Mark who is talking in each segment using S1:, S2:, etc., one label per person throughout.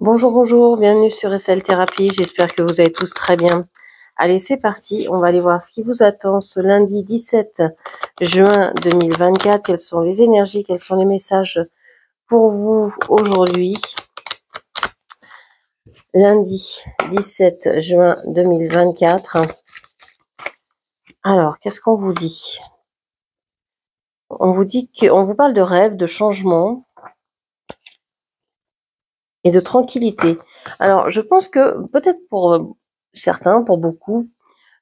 S1: Bonjour, bonjour, bienvenue sur SL Thérapie. J'espère que vous allez tous très bien. Allez, c'est parti. On va aller voir ce qui vous attend ce lundi 17 juin 2024. Quelles sont les énergies, quels sont les messages pour vous aujourd'hui? Lundi 17 juin 2024. Alors, qu'est-ce qu'on vous dit? On vous dit qu'on vous parle de rêve, de changement, et de tranquillité. Alors, je pense que peut-être pour euh, certains, pour beaucoup,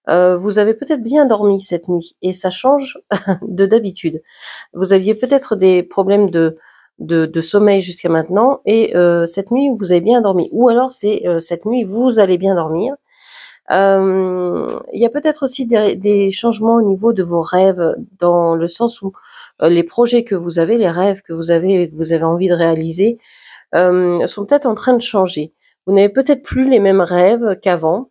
S1: euh, vous avez peut-être bien dormi cette nuit et ça change de d'habitude. Vous aviez peut-être des problèmes de, de, sommeil jusqu'à maintenant et euh, cette nuit vous avez bien dormi. Ou alors c'est cette nuit vous allez bien dormir. Il y a peut-être aussi des, des, changements au niveau de vos rêves dans le sens où les projets que vous avez, les rêves que vous avez, que vous avez envie de réaliser, euh, sont peut-être en train de changer. Vous n'avez peut-être plus les mêmes rêves qu'avant.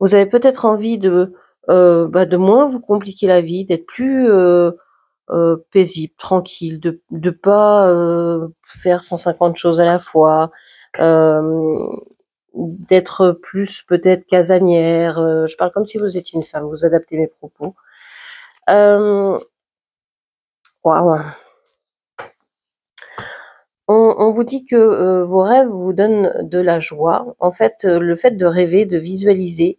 S1: Vous avez peut-être envie de, euh, bah, de moins vous compliquer la vie, d'être plus euh, paisible, tranquille, de ne pas faire 150 choses à la fois, d'être plus peut-être casanière. je parle comme si vous étiez une femme, vous adaptez mes propos. Waouh on, vous dit que euh, vos rêves vous donnent de la joie. En fait, euh, le fait de rêver, de visualiser,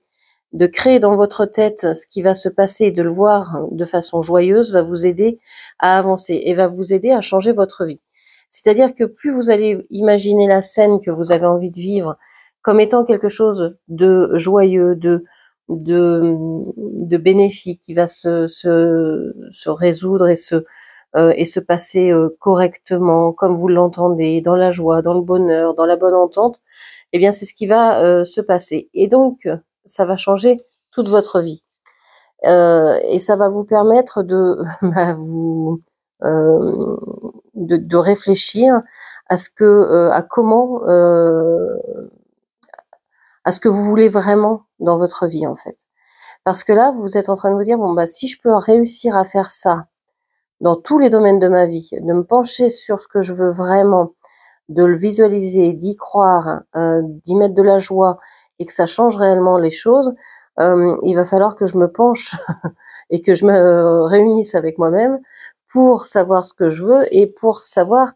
S1: de créer dans votre tête ce qui va se passer et de le voir de façon joyeuse va vous aider à avancer et va vous aider à changer votre vie. C'est-à-dire que plus vous allez imaginer la scène que vous avez envie de vivre comme étant quelque chose de joyeux, de de, de bénéfique qui va se, se, se résoudre et se euh, et se passer euh, correctement, comme vous l'entendez, dans la joie, dans le bonheur, dans la bonne entente, eh bien c'est ce qui va euh, se passer. Et donc, ça va changer toute votre vie. et ça va vous permettre de bah, vous de, réfléchir à ce que à comment à ce que vous voulez vraiment dans votre vie en fait. Parce que là, vous êtes en train de vous dire bon bah si je peux réussir à faire ça dans tous les domaines de ma vie, de me pencher sur ce que je veux vraiment, de le visualiser, d'y croire, euh, d'y mettre de la joie et que ça change réellement les choses, euh, il va falloir que je me penche et que je me réunisse avec moi-même pour savoir ce que je veux et pour savoir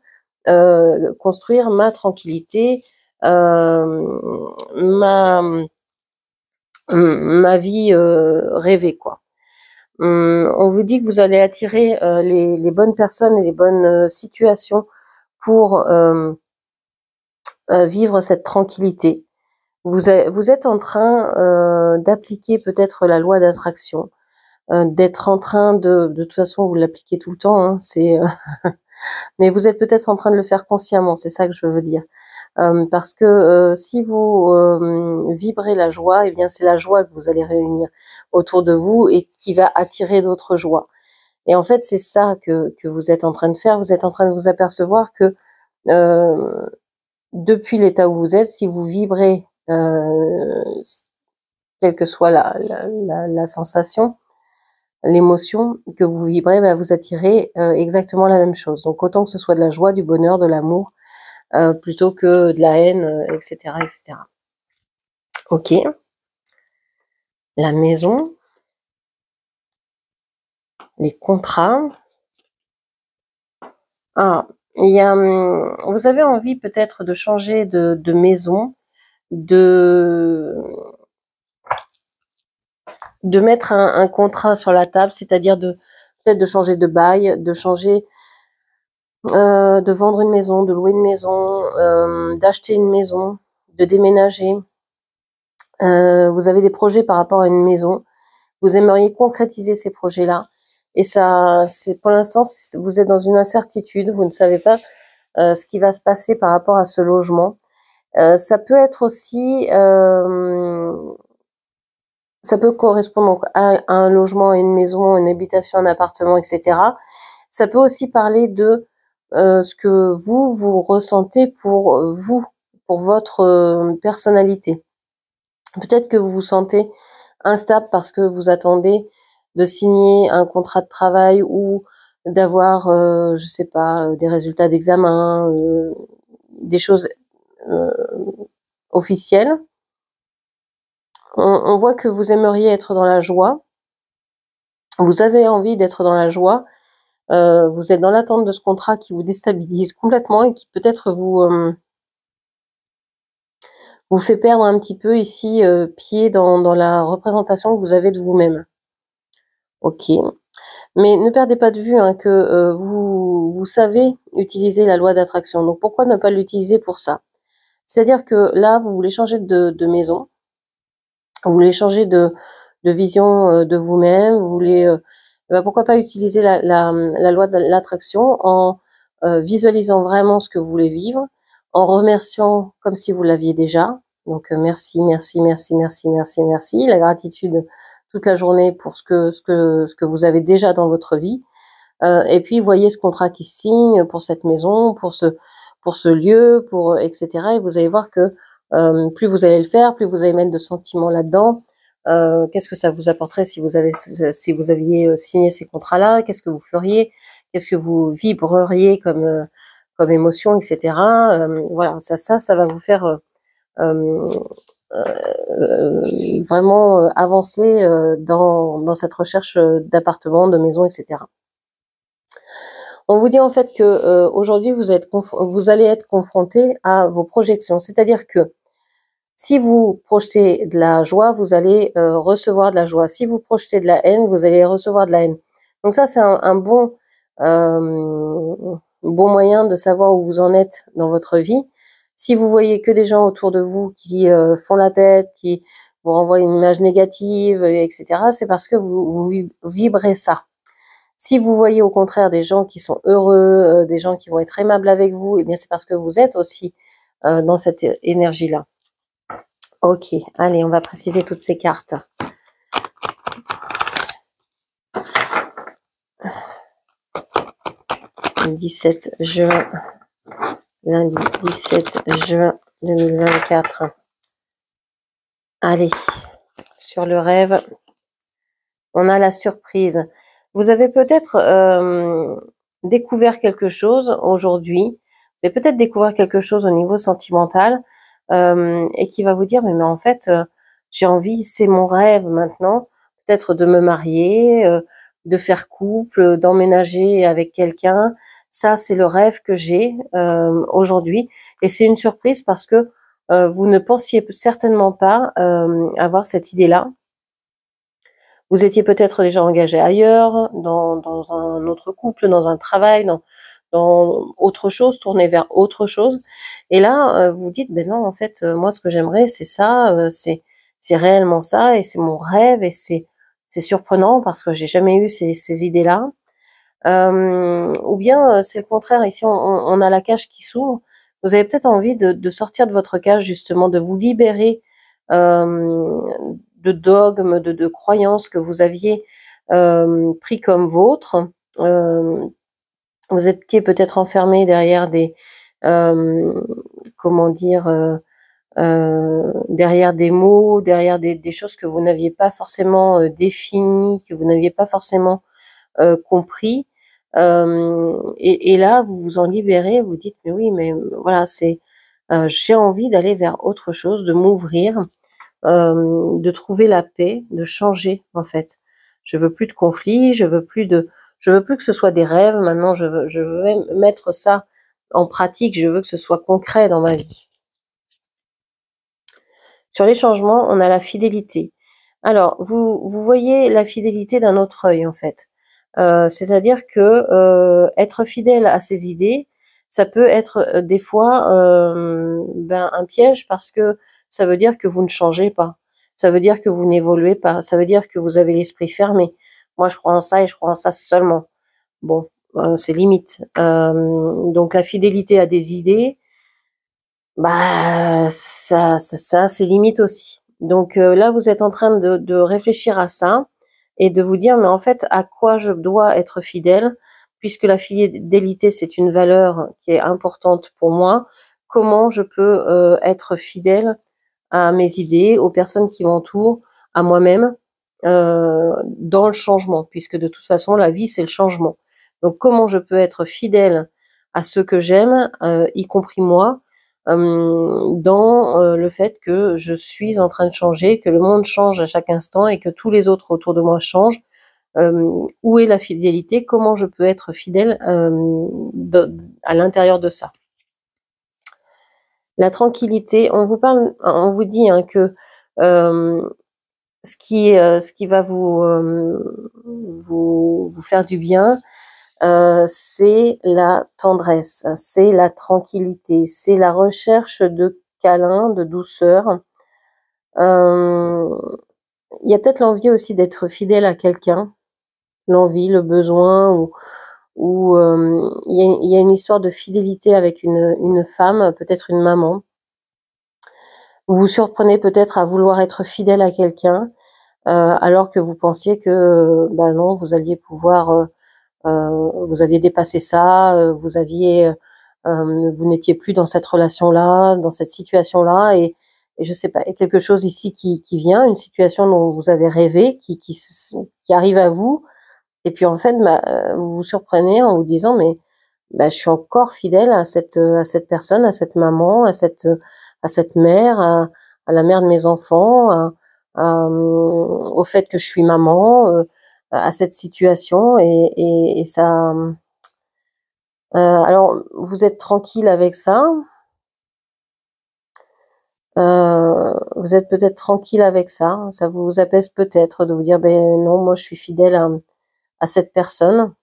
S1: euh, construire ma tranquillité, ma ma vie rêvée quoi. Hum, on vous dit que vous allez attirer euh, les, bonnes personnes et les bonnes euh, situations pour euh, vivre cette tranquillité. Vous, êtes en train d'appliquer peut-être la loi d'attraction, d'être en train de, de toute façon vous l'appliquez tout le temps, hein, c'est, mais vous êtes peut-être en train de le faire consciemment, c'est ça que je veux dire. Euh, parce que euh, si vous euh, vibrez la joie, eh bien c'est la joie que vous allez réunir autour de vous et qui va attirer d'autres joies. Et en fait, c'est ça que, vous êtes en train de faire. Vous êtes en train de vous apercevoir que depuis l'état où vous êtes, si vous vibrez, quelle que soit la, sensation, l'émotion que vous vibrez, va vous attirer exactement la même chose. Donc autant que ce soit de la joie, du bonheur, de l'amour, euh, plutôt que de la haine, etc., euh, etc. Ok. La maison, les contrats. Ah, il y a, hum, vous avez envie peut-être de changer de, maison, de mettre un, un, contrat sur la table, c'est-à-dire de peut-être de changer de bail, de changer euh, de vendre une maison, de louer une maison, euh, d'acheter une maison, de déménager. Euh, vous avez des projets par rapport à une maison. Vous aimeriez concrétiser ces projets-là. Et ça, c'est pour l'instant, vous êtes dans une incertitude. Vous ne savez pas ce qui va se passer par rapport à ce logement. ça peut être aussi, ça peut correspondre à, à, un logement, une maison, une habitation, un appartement, etc. Ça peut aussi parler de euh, ce que vous, vous ressentez pour euh, vous, pour votre euh, personnalité. Peut-être que vous vous sentez instable parce que vous attendez de signer un contrat de travail ou d'avoir, je sais pas, des résultats d'examen, des choses officielle. On, voit que vous aimeriez être dans la joie. Vous avez envie d'être dans la joie. vous êtes dans l'attente de ce contrat qui vous déstabilise complètement et qui peut-être vous vous fait perdre un petit peu ici pied dans, la représentation que vous avez de vous-même. Ok. Mais ne perdez pas de vue hein, que euh, vous, savez utiliser la loi d'attraction. Donc pourquoi ne pas l'utiliser pour ça? C'est-à-dire que là, vous voulez changer de, maison, vous voulez changer de, vision euh, de vous-même, vous voulez... Euh, bah, pourquoi pas utiliser la, la, la loi de l'attraction en visualisant vraiment ce que vous voulez vivre, en remerciant comme si vous l'aviez déjà. Donc merci, merci, merci, merci, merci, merci. La gratitude toute la journée pour ce que, ce que, ce que vous avez déjà dans votre vie. Euh, et puis, voyez ce contrat qui signe pour cette maison, pour ce, pour ce lieu, pour etc. Et vous allez voir que euh, plus vous allez le faire, plus vous allez mettre de sentiments là-dedans. Euh, qu'est-ce que ça vous apporterait si vous avez, si vous aviez euh, signé ces contrats-là? Qu'est-ce que vous feriez? Qu'est-ce que vous vibreriez comme, euh, comme émotion, etc. Euh, voilà, ça, ça, ça va vous faire euh, vraiment euh, avancer euh, dans, cette recherche d'appartements, de maisons, etc. On vous dit en fait que aujourd'hui vous, vous allez être confronté à vos projections, c'est-à-dire que si vous projetez de la joie, vous allez recevoir de la joie. Si vous projetez de la haine, vous allez recevoir de la haine. Donc ça, c'est un, bon, bon moyen de savoir où vous en êtes dans votre vie. Si vous voyez que des gens autour de vous qui euh, font la tête, qui vous renvoient une image négative, etc., c'est parce que vous, vibrez ça. Si vous voyez au contraire des gens qui sont heureux, euh, des gens qui vont être aimables avec vous, eh bien c'est parce que vous êtes aussi euh, dans cette énergie-là. Ok, allez, on va préciser toutes ces cartes. 17 juin lundi 17 juin 2024. Allez, sur le rêve, on a la surprise. Vous avez peut-être euh, découvert quelque chose aujourd'hui. Vous avez peut-être découvert quelque chose au niveau sentimental euh, et qui va vous dire mais, en fait euh, j'ai envie, c'est mon rêve maintenant, peut-être de me marier, de faire couple, d'emménager avec quelqu'un, ça, c'est le rêve que j'ai euh, aujourd'hui. Et c'est une surprise parce que euh, vous ne pensiez certainement pas euh, avoir cette idée-là. Vous étiez peut-être déjà engagé ailleurs, dans, un autre couple, dans un travail, dans, autre chose, tourné vers autre chose. Et là, vous dites, ben non, en fait, moi, ce que j'aimerais, c'est ça, c'est réellement ça, et c'est mon rêve, et c'est surprenant parce que j'ai jamais eu ces idées-là. Euh, ou bien euh, c'est le contraire, ici on, on, a la cage qui s'ouvre, vous avez peut-être envie de, de, sortir de votre cage justement, de vous libérer euh, de dogmes, de, de, croyances que vous aviez euh, pris comme vôtres. Euh, vous étiez peut-être enfermé derrière des, euh, comment dire, derrière des mots, derrière des, des choses que vous n'aviez pas forcément définies, que vous n'aviez pas forcément compris et, et, là, vous vous en libérez, vous dites, mais oui, mais voilà, c'est, euh, j'ai envie d'aller vers autre chose, de m'ouvrir, euh, de trouver la paix, de changer en fait. Je veux plus de conflits, je veux plus de, je veux plus que ce soit des rêves. Maintenant, je veux, je veux mettre ça en pratique. Je veux que ce soit concret dans ma vie. Sur les changements, on a la fidélité. Alors, vous, vous voyez la fidélité d'un autre œil en fait. Euh, c'est-à-dire que euh, être fidèle à ses idées, ça peut être euh, des fois ben, un piège parce que ça veut dire que vous ne changez pas. Ça veut dire que vous n'évoluez pas. Ça veut dire que vous avez l'esprit fermé. Moi, je crois en ça et je crois en ça seulement. Bon, c'est limite. donc la fidélité à des idées, bah ça, ça, ça c'est limite aussi. Donc là, vous êtes en train de, de réfléchir à ça et de vous dire, mais en fait, à quoi je dois être fidèle, puisque la fidélité, c'est une valeur qui est importante pour moi, comment je peux euh, être fidèle à mes idées, aux personnes qui m'entourent, à moi-même, euh, dans le changement, puisque de toute façon, la vie, c'est le changement. Donc, comment je peux être fidèle à ceux que j'aime, euh, y compris moi, dans le fait que je suis en train de changer, que le monde change à chaque instant et que tous les autres autour de moi changent. où est la fidélité? Comment je peux être fidèle à l'intérieur de ça? La tranquillité, on vous parle, on vous dit hein, que ce qui, ce qui va vous, vous faire du bien, euh, c'est la tendresse, c'est la tranquillité, c'est la recherche de câlin, de douceur. Euh, il y a peut-être l'envie aussi d'être fidèle à quelqu'un, l'envie, le besoin, ou, euh, il, y a, une histoire de fidélité avec une, femme, peut-être une maman. Vous vous surprenez peut-être à vouloir être fidèle à quelqu'un, alors que vous pensiez que, ben non, vous alliez pouvoir vous aviez dépassé ça, euh, vous aviez, euh, vous n'étiez plus dans cette relation-là, dans cette situation-là, et, et je sais pas, a quelque chose ici qui, qui vient, une situation dont vous avez rêvé, qui, qui, qui arrive à vous, et puis en fait, bah, vous vous surprenez en vous disant, mais bah, je suis encore fidèle à cette, à cette personne, à cette maman, à cette, à cette mère, à, à la mère de mes enfants, à, au fait que je suis maman à cette situation et, et, et ça. Euh, alors, vous êtes tranquille avec ça. Euh, vous êtes peut-être tranquille avec ça. Ça vous apaise peut-être de vous dire, ben non, moi je suis fidèle à, à cette personne.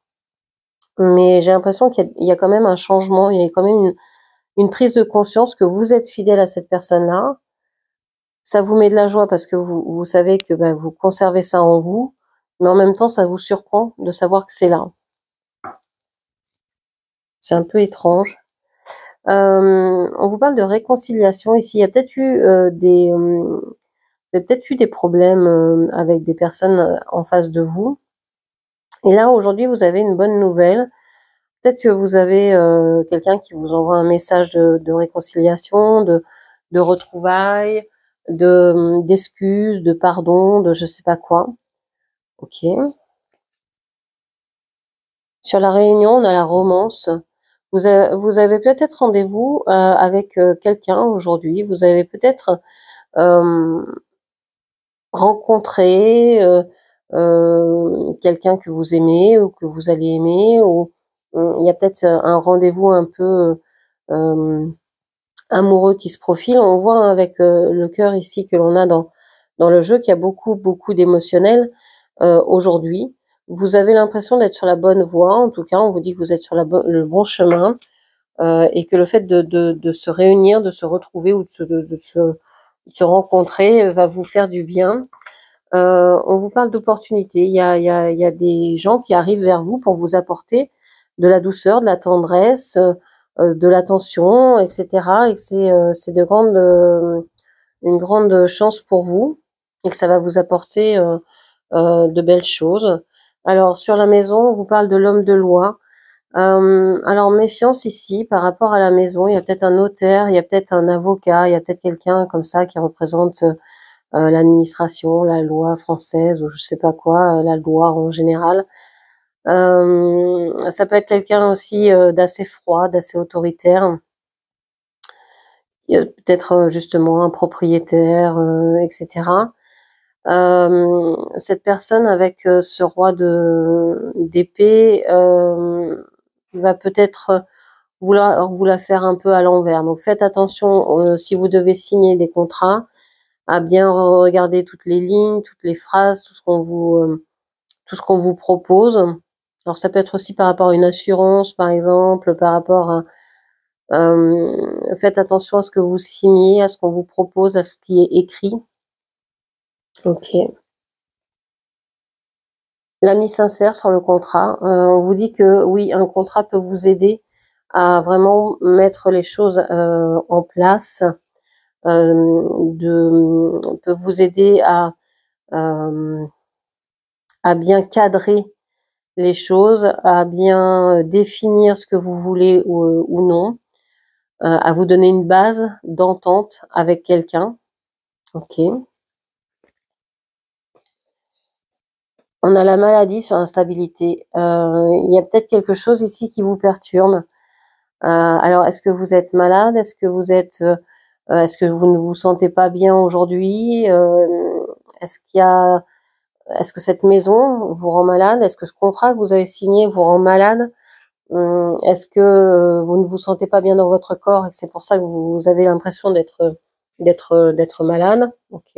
S1: Mais j'ai l'impression qu'il y, y, a quand même un changement, il y a quand même une, une prise de conscience que vous êtes fidèle à cette personne-là. Ça vous met de la joie parce que vous, vous savez que ben, vous conservez ça en vous mais en même temps, ça vous surprend de savoir que c'est là. C'est un peu étrange. Euh, on vous parle de réconciliation ici. Il y a peut-être eu euh, des, euh, peut-être eu des problèmes avec des personnes en face de vous. Et là, aujourd'hui, vous avez une bonne nouvelle. Peut-être que vous avez quelqu'un qui vous envoie un message de, réconciliation, de, de retrouvailles, de d'excuses, de pardon, de je sais pas quoi. Ok. Sur la réunion, on a la romance. Vous avez, peut-être rendez-vous euh, avec euh, quelqu'un aujourd'hui. Vous avez peut-être euh, rencontré quelqu'un que vous aimez ou que vous allez aimer. Il y a peut-être un rendez-vous un peu amoureux qui se profile. On voit avec le cœur ici que l'on a dans dans le jeu qu'il y a beaucoup beaucoup d'émotionnel. Euh, aujourd'hui. Vous avez l'impression d'être sur la bonne voie, en tout cas, on vous dit que vous êtes sur la le bon chemin euh, et que le fait de, de, de, se réunir, de se retrouver ou de se, de, se, se rencontrer va vous faire du bien. Euh, on vous parle d'opportunités. Il il, il y a des gens qui arrivent vers vous pour vous apporter de la douceur, de la tendresse, euh, de l'attention, etc. Et que c'est, euh, de grandes, euh, une grande chance pour vous et que ça va vous apporter euh, de belles choses. Alors sur la maison, on vous parle de l'homme de loi. Euh, alors méfiance ici par rapport à la maison. Il y a peut-être un notaire, il y a peut-être un avocat, il y a peut-être quelqu'un comme ça qui représente euh, l'administration, la loi française ou je sais pas quoi, la loi en général. ça peut être quelqu'un aussi d'assez froid, d'assez autoritaire. Peut-être justement un propriétaire, etc. Euh, cette personne avec euh, ce roi de d'épée euh, va peut-être vouloir vous la faire un peu à l'envers. Donc faites attention si vous devez signer des contrats à bien regarder toutes les lignes, toutes les phrases, tout ce qu'on vous tout ce qu'on vous propose. Alors ça peut être aussi par rapport à une assurance, par exemple, par rapport à euh, faites attention à ce que vous signez, à ce qu'on vous propose, à ce qui est écrit. Ok. L'ami sincère sur le contrat. Euh, on vous dit que oui, un contrat peut vous aider à vraiment mettre les choses euh, en place, euh, peut vous aider à, à bien cadrer les choses, à bien définir ce que vous voulez ou, ou non, à vous donner une base d'entente avec quelqu'un. Ok. On a la maladie sur l'instabilité. Euh, il y a peut-être quelque chose ici qui vous perturbe. alors, est-ce que vous êtes malade? Est-ce que vous êtes, est-ce que vous ne vous sentez pas bien aujourd'hui? Est-ce qu'il y a, est-ce que cette maison vous rend malade? Est-ce que ce contrat que vous avez signé vous rend malade? Hum, Est-ce que vous ne vous sentez pas bien dans votre corps et que c'est pour ça que vous avez l'impression d'être d'être d'être malade? Ok.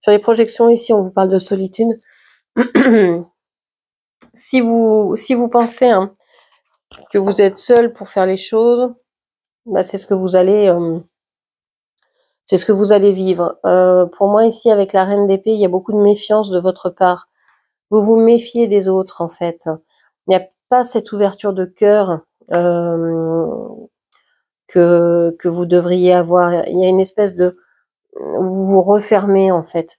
S1: Sur les projections ici, on vous parle de solitude. si vous pensez hein, que vous êtes seul pour faire les choses, bah, c'est ce que vous allez euh, c'est ce que vous allez vivre. Euh, pour moi ici avec la reine d'épée, il y a beaucoup de méfiance de votre part. Vous vous méfiez des autres en fait. Il n'y a pas cette ouverture de cœur euh, que vous devriez avoir. Il y a une espèce de vous vous refermez en fait.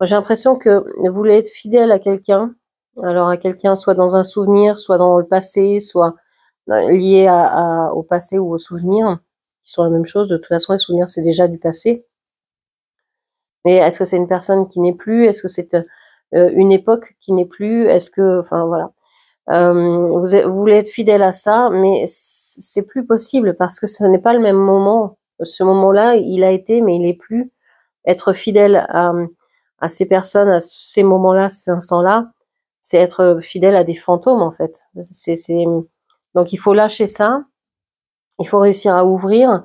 S1: J'ai l'impression que vous voulez être fidèle à quelqu'un, alors à quelqu'un soit dans un souvenir, soit dans le passé, soit liés à, au passé ou aux souvenirs, qui sont la même chose. De toute façon, les souvenirs, c'est déjà du passé. Mais est-ce que c'est une personne qui n'est plus? Est-ce que c'est euh, une époque qui n'est plus? Est-ce que, enfin voilà, euh, vous, vous, voulez être fidèle à ça, mais c'est plus possible parce que ce n'est pas le même moment. Ce moment-là, il a été, mais il est plus. Être fidèle à, ces personnes, à ces moments-là, ces instants-là, c'est être fidèle à des fantômes en fait. C'est donc il faut lâcher ça, il faut réussir à ouvrir.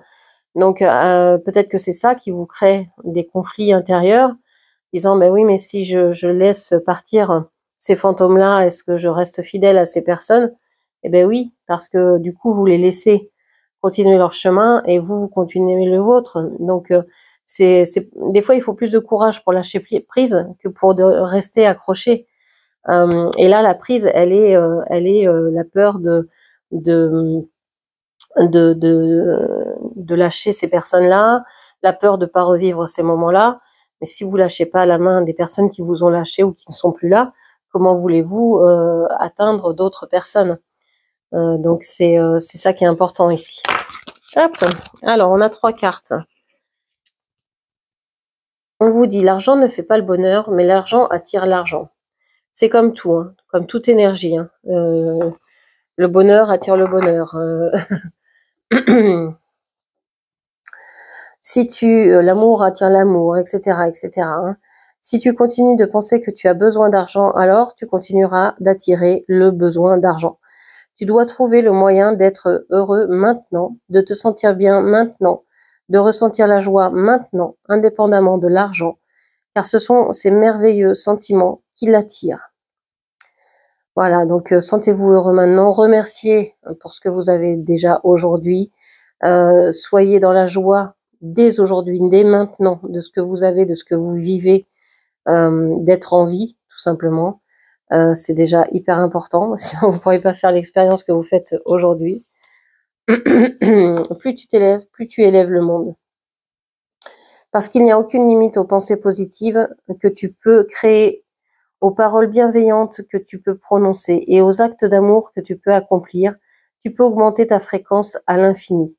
S1: Donc euh, peut-être que c'est ça qui vous crée des conflits intérieurs, disant ben oui mais si je, je laisse partir ces fantômes-là, est-ce que je reste fidèle à ces personnes? Eh ben oui, parce que du coup vous les laissez continuer leur chemin et vous vous continuez le vôtre. Donc euh, c'est des fois il faut plus de courage pour lâcher prise que pour de rester accroché. Euh, et là la prise elle est elle est la peur de de, de, de, lâcher ces personnes-là, la peur de pas revivre ces moments-là. Mais si vous lâchez pas la main des personnes qui vous ont lâché ou qui ne sont plus là, comment voulez-vous euh, atteindre d'autres personnes? Euh, Donc c'est euh, c'est ça qui est important ici. Alors on a trois cartes. On vous dit l'argent ne fait pas le bonheur, mais l'argent attire l'argent. C'est comme tout, hein, comme toute énergie. Hein. Le bonheur attire le bonheur. Euh. si euh, l'amour attire l'amour, etc., etc. Hein. Si tu continues de penser que tu as besoin d'argent, alors tu continueras d'attirer le besoin d'argent. Tu dois trouver le moyen d'être heureux maintenant, de te sentir bien maintenant, de ressentir la joie maintenant, indépendamment de l'argent, car ce sont ces merveilleux sentiments qui l'attirent. Voilà, donc euh, sentez-vous heureux maintenant. Remerciez euh, pour ce que vous avez déjà aujourd'hui. Euh, soyez dans la joie dès aujourd'hui, dès maintenant, de ce que vous avez, de ce que vous vivez, d'être en vie, tout simplement. C'est déjà hyper important. Sinon, vous ne pourrez pas faire l'expérience que vous faites aujourd'hui. plus tu t'élèves, plus tu élèves le monde. Parce qu'il n'y a aucune limite aux pensées positives que tu peux créer aux paroles bienveillantes que tu peux prononcer et aux actes d'amour que tu peux accomplir, tu peux augmenter ta fréquence à l'infini.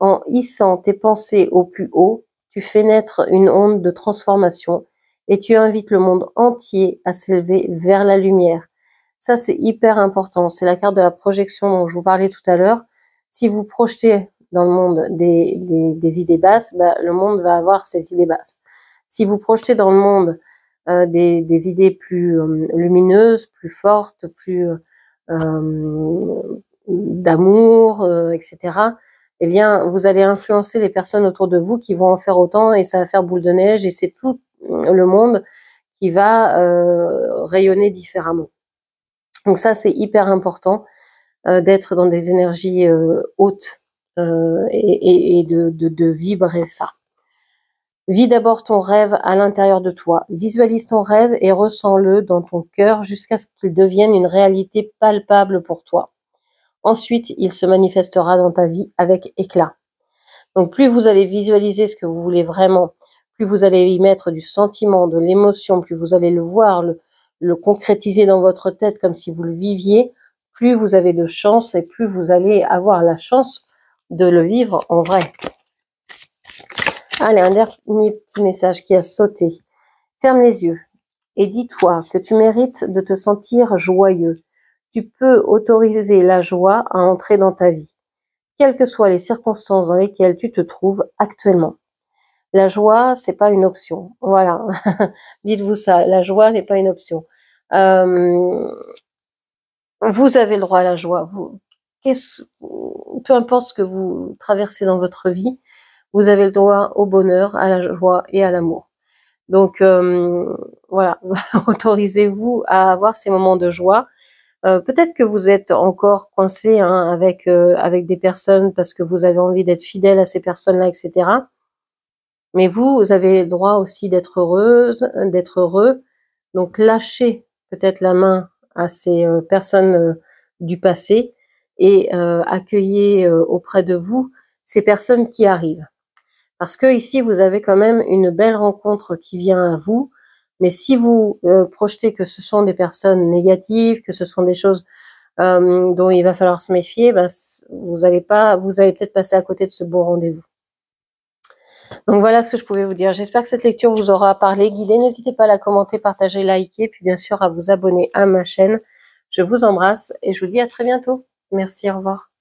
S1: En hissant tes pensées au plus haut, tu fais naître une onde de transformation et tu invites le monde entier à s'élever vers la lumière. Ça, c'est hyper important. C'est la carte de la projection dont je vous parlais tout à l'heure. Si vous projetez dans le monde des, des, idées basses, bah, le monde va avoir ces idées basses. Si vous projetez dans le monde euh, des, des, idées plus euh, lumineuses, plus fortes, plus euh, d'amour, etc., eh bien, vous allez influencer les personnes autour de vous qui vont en faire autant et ça va faire boule de neige et c'est tout le monde qui va rayonner différemment. Donc ça, c'est hyper important d'être dans des énergies hautes et, de, de vibrer ça. Vis d'abord ton rêve à l'intérieur de toi. Visualise ton rêve et ressens-le dans ton cœur jusqu'à ce qu'il devienne une réalité palpable pour toi. Ensuite, il se manifestera dans ta vie avec éclat. Donc plus vous allez visualiser ce que vous voulez vraiment, plus vous allez y mettre du sentiment, de l'émotion, plus vous allez le voir, le, concrétiser dans votre tête comme si vous le viviez, plus vous avez de chance et plus vous allez avoir la chance de le vivre en vrai. Allez, un dernier petit message qui a sauté. Ferme les yeux et dis-toi que tu mérites de te sentir joyeux. tu peux autoriser la joie à entrer dans ta vie, quelles que soient les circonstances dans lesquelles tu te trouves actuellement. La joie, c'est pas une option. Voilà. Dites-vous ça. La joie n'est pas une option. Euh, vous avez le droit à la joie. Peu importe ce que vous traversez dans votre vie, vous avez le droit au bonheur, à la joie et à l'amour. Donc euh, voilà, autorisez-vous à avoir ces moments de joie. Euh, peut-être que vous êtes encore coincé hein, avec avec des personnes parce que vous avez envie d'être fidèle à ces personnes-là, etc. Mais vous, vous avez le droit aussi d'être heureuse, d'être heureux. Donc lâchez peut-être la main à ces euh, personnes euh, du passé et euh, accueillez auprès de vous ces personnes qui arrivent. Parce que ici, vous avez quand même une belle rencontre qui vient à vous. Mais si vous projetez que ce sont des personnes négatives, que ce sont des choses dont il va falloir se méfier, ben, vous allez pas, vous allez peut-être passer à côté de ce beau rendez-vous. Donc voilà ce que je pouvais vous dire. J'espère que cette lecture vous aura parlé, guidé. N'hésitez pas à la commenter, partager, liker, puis bien sûr à vous abonner à ma chaîne. Je vous embrasse et je vous dis à très bientôt. Merci, au revoir.